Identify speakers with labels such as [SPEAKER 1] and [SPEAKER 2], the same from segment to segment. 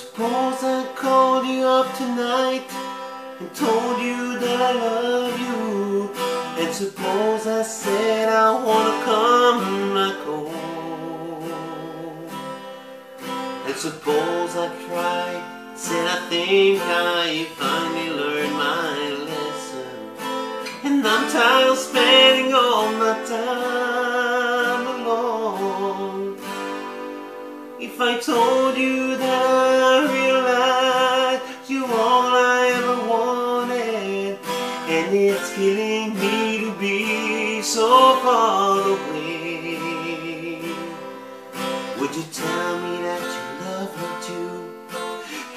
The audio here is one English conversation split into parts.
[SPEAKER 1] Suppose I called you up tonight and told you that I love you. And suppose I said I wanna come back home. And suppose I cried, said I think I finally learned my lesson. And I'm tired of spending all my time alone. If I told you it's killing me to be so far away, would you tell me that you love me too?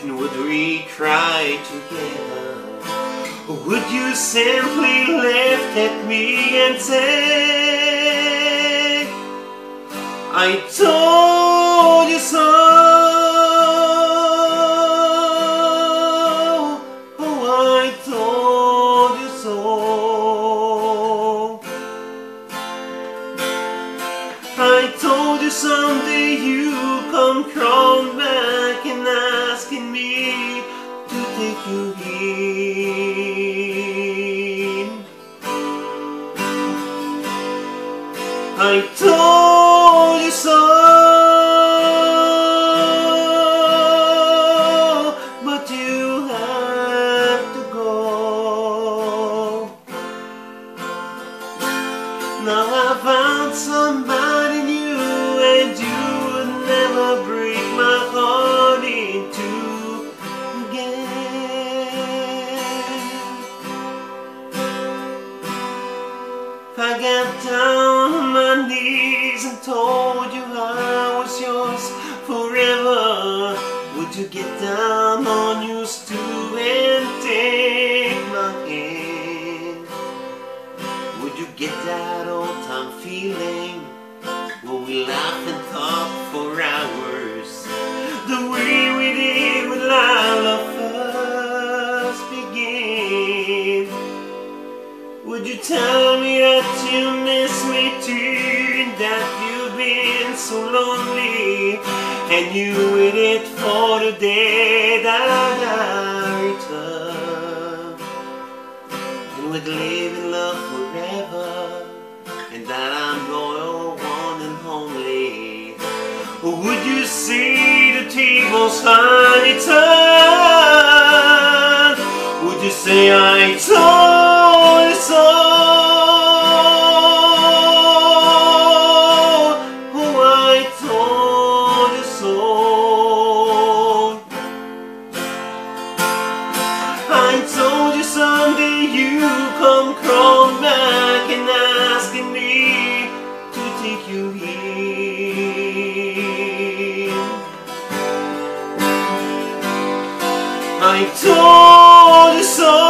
[SPEAKER 1] And would we cry together? Or would you simply laugh at me and say, I told crawling back and asking me to take you in. I told you so. But you have to go. Now I found somebody told you I was yours forever, would you get down on your stool and take my hand? Would you get that old time feeling when we laughed and talked for hours? The way we did when Lila first began. Would you tell so lonely. And you waited for the day that I return and we'd live in love forever and that I'm loyal, one and only. Would you see the tables finally turn? Would you say I told come crawling back and asking me to take you in. I told you so,